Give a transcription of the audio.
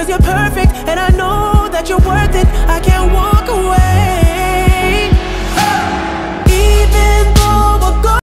Cause you're perfect and I